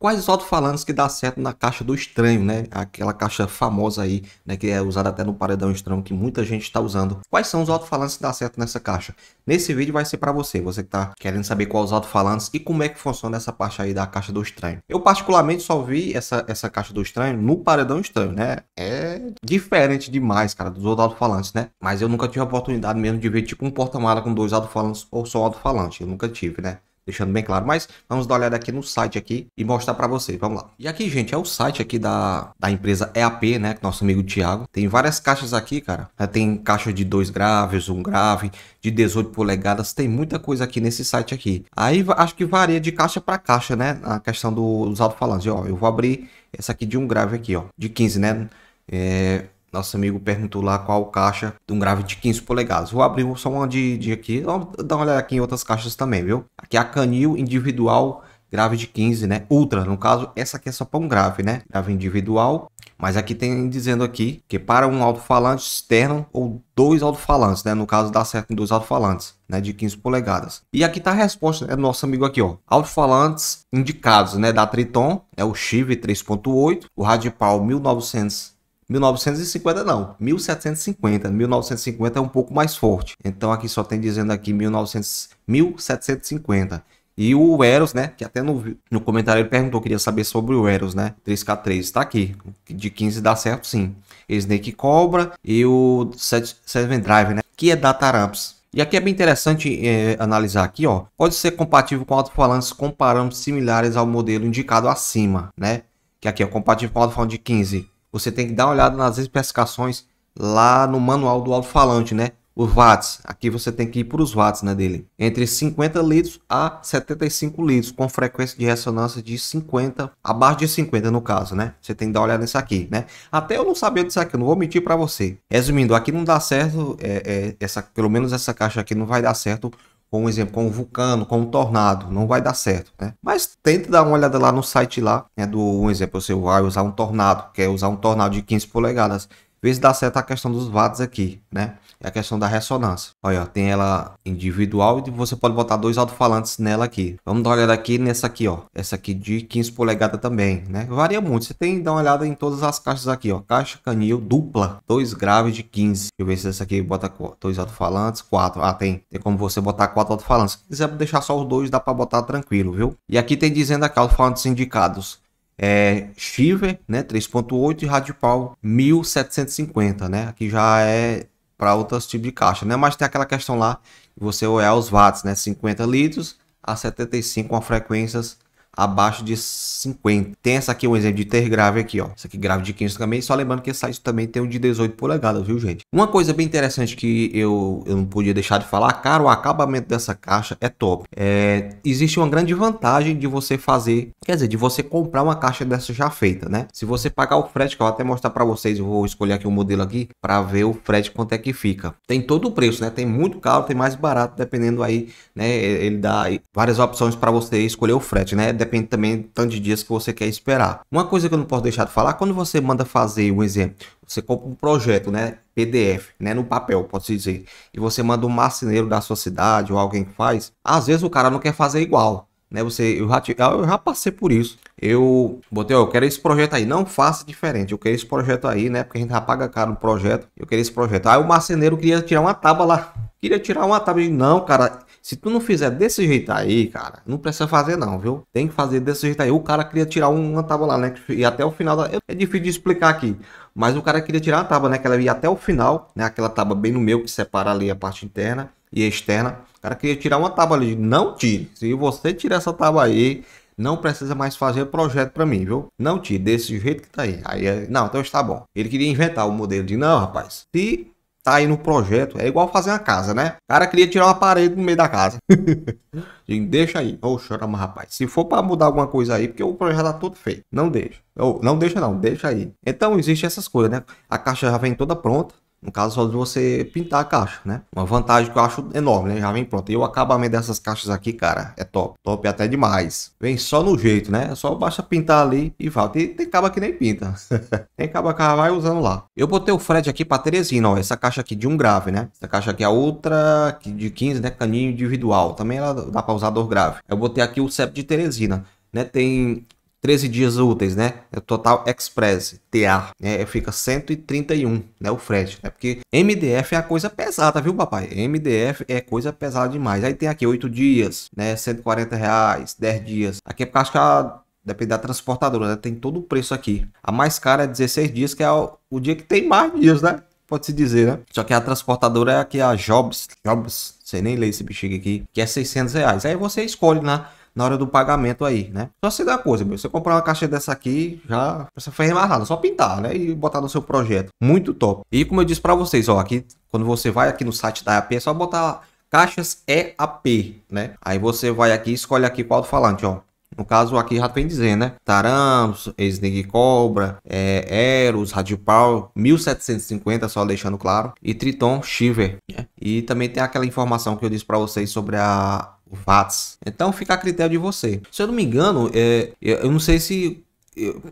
quais os alto-falantes que dá certo na caixa do estranho, né? Aquela caixa famosa aí, né? Que é usada até no paredão estranho, que muita gente está usando. Quais são os alto-falantes que dá certo nessa caixa? Nesse vídeo vai ser para você, você que tá querendo saber quais os alto-falantes e como é que funciona essa parte aí da caixa do estranho. Eu particularmente só vi essa, essa caixa do estranho no paredão estranho, né? É diferente demais, cara, dos outros alto-falantes, né? Mas eu nunca tive a oportunidade mesmo de ver tipo um porta-mala com dois alto-falantes ou só alto-falante. Eu nunca tive, né? Deixando bem claro. Mas vamos dar uma olhada aqui no site aqui e mostrar para vocês. Vamos lá. E aqui, gente, é o site aqui da, da empresa EAP, né? Nosso amigo Thiago. Tem várias caixas aqui, cara. Tem caixa de dois graves, um grave, de 18 polegadas. Tem muita coisa aqui nesse site aqui. Aí acho que varia de caixa para caixa, né? A questão dos alto-falantes. Ó, eu vou abrir essa aqui de um grave aqui, ó. De 15, né? É, nosso amigo perguntou lá qual caixa de um grave de 15 polegadas. Vou abrir só uma de, de aqui. Vamos dar uma olhada aqui em outras caixas também, viu? Aqui é a canil individual grave de 15, né? Ultra, no caso, essa aqui é só para um grave, né? Grave individual. Mas aqui tem dizendo aqui que para um alto-falante externo ou dois alto-falantes, né? No caso dá certo em dois alto-falantes, né? De 15 polegadas. E aqui tá a resposta né, do nosso amigo aqui, ó. Alto-falantes indicados, né? Da Triton, é o Chive 3.8, o Radipal 1900 1950 não, 1750. 1950 é um pouco mais forte. Então aqui só tem dizendo aqui 1900, 1750. E o Eros, né? Que até no, no comentário ele perguntou, queria saber sobre o Eros, né? 3K3 está aqui. De 15 dá certo sim. Snake Cobra e o 7 Drive, né? Que é da Taramps. E aqui é bem interessante é, analisar aqui, ó. Pode ser compatível com alto-falantes com parâmetros similares ao modelo indicado acima, né? Que aqui é compatível com alto-falante de 15 você tem que dar uma olhada nas especificações lá no manual do alto-falante, né? Os watts, aqui você tem que ir para os watts né, dele. Entre 50 litros a 75 litros, com frequência de ressonância de 50, abaixo de 50 no caso, né? Você tem que dar uma olhada nisso aqui, né? Até eu não sabia disso aqui, não vou mentir para você. Resumindo, aqui não dá certo, é, é, essa, pelo menos essa caixa aqui não vai dar certo com um exemplo, com um vulcano, com um tornado, não vai dar certo, né? Mas tente dar uma olhada lá no site lá, né, do um exemplo, você vai usar um tornado, quer usar um tornado de 15 polegadas, vê se dá certo a questão dos watts aqui, né? é a questão da ressonância. Olha, tem ela individual e você pode botar dois alto-falantes nela aqui. Vamos dar uma olhada aqui nessa aqui, ó. Essa aqui de 15 polegadas também, né? Varia muito. Você tem que dar uma olhada em todas as caixas aqui, ó. Caixa canil dupla, dois graves de 15. Deixa eu ver se essa aqui bota dois alto-falantes, quatro. Ah, tem. Tem como você botar quatro alto-falantes. Se quiser deixar só os dois, dá para botar tranquilo, viu? E aqui tem dizendo aqui alto-falantes indicados é Shiver, né, 3.8 e Radipal 1750, né? Aqui já é para outros tipos de caixa, né? Mas tem aquela questão lá, você olhar os watts, né? 50 litros a 75 com frequências abaixo de 50. Tem essa aqui, um exemplo de ter grave aqui, ó. Essa aqui grave de 15 também. Só lembrando que esse site também tem um de 18 polegadas, viu, gente? Uma coisa bem interessante que eu, eu não podia deixar de falar, cara, o acabamento dessa caixa é top. É, existe uma grande vantagem de você fazer, quer dizer, de você comprar uma caixa dessa já feita, né? Se você pagar o frete, que eu vou até mostrar para vocês, eu vou escolher aqui o um modelo aqui para ver o frete quanto é que fica. Tem todo o preço, né? Tem muito caro, tem mais barato, dependendo aí, né? Ele dá várias opções para você escolher o frete, né? Depende também tanto de dias que você quer esperar. Uma coisa que eu não posso deixar de falar, quando você manda fazer um exemplo, você compra um projeto, né, PDF, né, no papel, pode-se dizer, e você manda um marceneiro da sua cidade ou alguém que faz, às vezes o cara não quer fazer igual, né, você, eu já, eu já passei por isso, eu botei, ó, eu quero esse projeto aí, não faça diferente, eu quero esse projeto aí, né, porque a gente já paga caro no projeto, eu quero esse projeto, aí o marceneiro queria tirar uma tábua lá, queria tirar uma tábua, não, cara, se tu não fizer desse jeito aí, cara, não precisa fazer não, viu? Tem que fazer desse jeito aí. O cara queria tirar uma tábua lá, né? E até o final da... É difícil de explicar aqui. Mas o cara queria tirar a tábua, né? Que ela ia até o final, né? Aquela tábua bem no meio que separa ali a parte interna e externa. O cara queria tirar uma tábua ali. Não tire. Se você tirar essa tábua aí, não precisa mais fazer projeto para mim, viu? Não tire, desse jeito que tá aí. Aí, é, não, então está bom. Ele queria inventar o modelo de, não, rapaz, se tá aí no projeto, é igual fazer uma casa, né? O cara queria tirar uma parede no meio da casa. deixa aí. Chora, mas rapaz, se for para mudar alguma coisa aí, porque o projeto tá todo feito, não deixa. Ou, não deixa não, deixa aí. Então, existe essas coisas, né? A caixa já vem toda pronta. No caso, só de você pintar a caixa, né? Uma vantagem que eu acho enorme, né? Já vem pronto. E o acabamento dessas caixas aqui, cara, é top. Top até demais. Vem só no jeito, né? Só basta pintar ali e vai. Tem, tem caba que nem pinta. tem caba que vai usando lá. Eu botei o frete aqui pra Teresina, ó. Essa caixa aqui de um grave, né? Essa caixa aqui é outra de 15, né? Caninho individual. Também ela dá pra usar dois grave. Eu botei aqui o CEP de Teresina, né? Tem 13 dias úteis, né? É Total Express, TA, né? Fica 131, né? O frete, né? Porque MDF é a coisa pesada, viu, papai? MDF é coisa pesada demais. Aí tem aqui 8 dias, né? 140 reais, 10 dias. Aqui é porque acho que a Depende da transportadora, né? Tem todo o preço aqui. A mais cara é 16 dias, que é o, dia que tem mais dias, né? Pode-se dizer, né? Só que a transportadora é aqui a Jobs. Jobs, sei nem ler esse bexiga aqui, que é 600 reais. Aí você escolhe na, na hora do pagamento aí, né? Só se dá coisa, meu. Você comprar uma caixa dessa aqui, já você mais nada. Só pintar, né? E botar no seu projeto. Muito top. E como eu disse para vocês, ó, aqui, quando você vai aqui no site da AP, é só botar caixas EAP, né? Aí você vai aqui escolhe aqui qual falante, ó. No caso aqui já vem dizendo, né? Tarams, Snake Cobra, é, Eros, Radio Power, 1750, só deixando claro. E Triton Shiver. Né? E também tem aquela informação que eu disse para vocês sobre a watts. Então fica a critério de você. Se eu não me engano, é, eu não sei se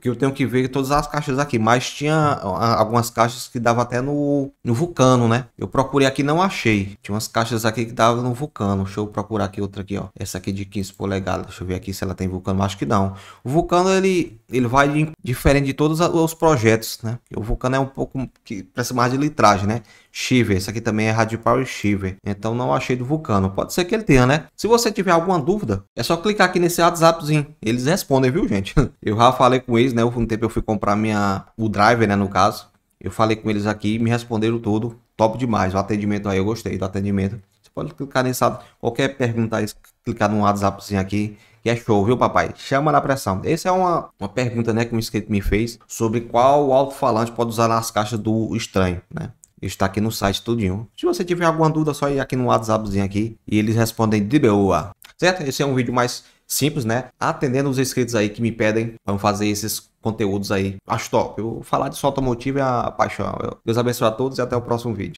que eu tenho que ver todas as caixas aqui, mas tinha algumas caixas que dava até no, no Vulcano, né? Eu procurei aqui não achei. Tinha umas caixas aqui que dava no Vulcano. Deixa eu procurar aqui outra aqui, ó. Essa aqui de 15 polegadas. Deixa eu ver aqui se ela tem Vulcano, acho que não. O Vulcano ele ele vai diferente de todos os projetos, né? O Vulcano é um pouco que parece mais de litragem, né? Shiver, esse aqui também é Radio Power Shiver. Então não achei do Vulcano. Pode ser que ele tenha, né? Se você tiver alguma dúvida, é só clicar aqui nesse WhatsAppzinho. Eles respondem, viu, gente? Eu já falei com eles, né? Um tempo eu fui comprar minha o driver, né, no caso. Eu falei com eles aqui, me responderam tudo. Top demais. O atendimento aí, eu gostei do atendimento. Você pode clicar nesse qualquer pergunta aí, clicar no WhatsAppzinho aqui que é show, viu, papai? Chama na pressão. Essa é uma, uma pergunta, né, que um inscrito me fez sobre qual alto-falante pode usar nas caixas do estranho, né? Está aqui no site tudinho. Se você tiver alguma dúvida, só ir aqui no WhatsAppzinho aqui e eles respondem de boa. Certo? Esse é um vídeo mais simples, né? Atendendo os inscritos aí que me pedem para fazer esses conteúdos aí. Acho top. Eu falar de sua automotivo é a paixão. Deus abençoe a todos e até o próximo vídeo.